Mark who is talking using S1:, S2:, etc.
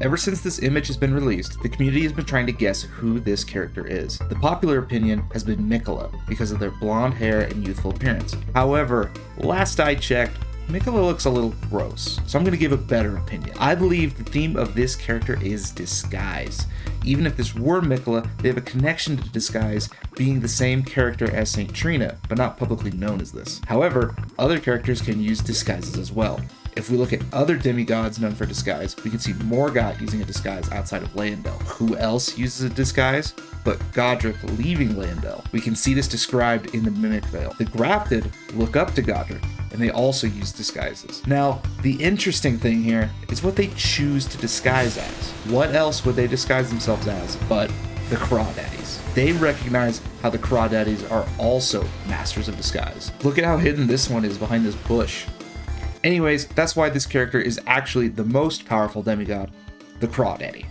S1: Ever since this image has been released, the community has been trying to guess who this character is. The popular opinion has been Miquella because of their blonde hair and youthful appearance. However, last I checked, Miquella looks a little gross, so I'm going to give a better opinion. I believe the theme of this character is disguise. Even if this were Miquella, they have a connection to disguise being the same character as St. Trina, but not publicly known as this. However, other characters can use disguises as well. If we look at other demigods known for disguise, we can see Morgott using a disguise outside of Leyndell. Who else uses a disguise? But Godrick leaving Leyndell. We can see this described in the Mimic Veil. The Grafted look up to Godrick, and they also use disguises. Now, the interesting thing here is what they choose to disguise as. What else would they disguise themselves as but the Crawdaddies? They recognize how the Crawdaddies are also masters of disguise. Look at how hidden this one is behind this bush. Anyways, that's why this character is actually the most powerful demigod, the Crawdaddy.